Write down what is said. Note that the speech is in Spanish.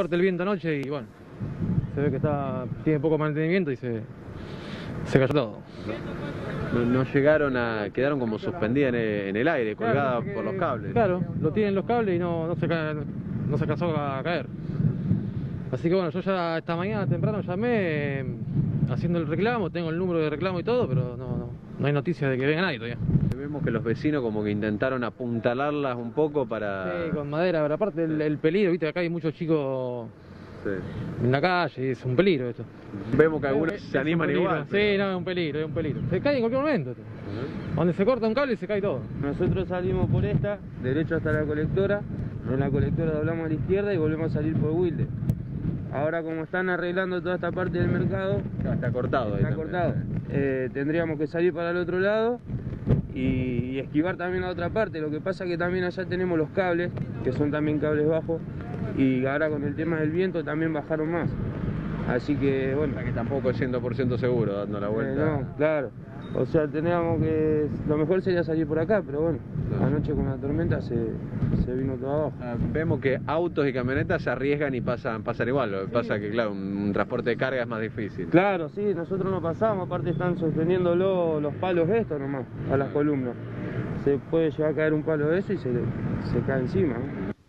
Corte el viento anoche y bueno, se ve que está tiene poco mantenimiento y se, se cayó todo. No, no llegaron a... quedaron como suspendidas en el, en el aire, colgadas Claro, por los cables. Claro, lo tienen los cables y no, no se no se alcanzó a caer. Así que bueno, yo ya esta mañana temprano llamé eh, haciendo el reclamo, tengo el número de reclamo y todo, pero no, no, no hay noticias de que venga nadie todavía. Vemos que los vecinos como que intentaron apuntalarlas un poco para... Sí, con madera, pero aparte el, el peligro, viste, acá hay muchos chicos Sí. en la calle, es un peligro esto. Vemos que algunos Es se animan igual. Sí, no, es un peligro, es un peligro. Se cae en cualquier momento. esto. Donde se corta un cable se cae todo. Nosotros salimos por esta, derecho hasta la colectora, en la colectora doblamos a la izquierda y volvemos a salir por Wilde. Ahora como están arreglando toda esta parte del mercado, Está cortado ahí está cortado. Eh, tendríamos que salir para el otro lado y, esquivar también la otra parte. Lo que pasa que también allá tenemos los cables, que son también cables bajos, y ahora con el tema del viento también bajaron más. Así que bueno. O sea que tampoco es 100% seguro dando la eh, vuelta. no, claro. O sea, teníamos que. Lo mejor sería salir por acá, pero bueno, Claro. anoche con la tormenta se, se vino todo abajo. Ah, Vemos que autos y camionetas se arriesgan y pasan, pasan igual. Lo que pasa que, claro, un, un transporte de carga es más difícil. Claro, sí, nosotros no pasamos, aparte están sosteniéndolo los palos estos nomás, a las columnas. Se puede llegar a caer un palo de eso y se, se cae encima. ¿no?